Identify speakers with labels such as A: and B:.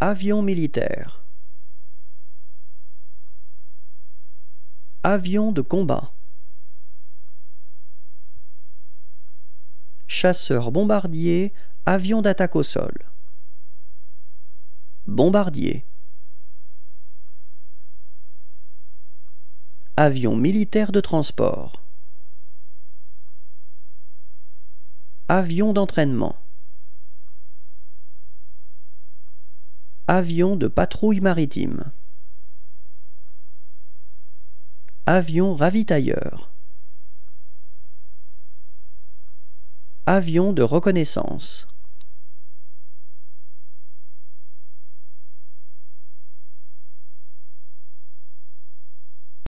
A: Avion militaire. Avion de combat. Chasseur bombardier, avion d'attaque au sol. Bombardier. Avion militaire de transport. Avion d'entraînement. Avion de patrouille maritime. Avion ravitailleur. Avion de reconnaissance.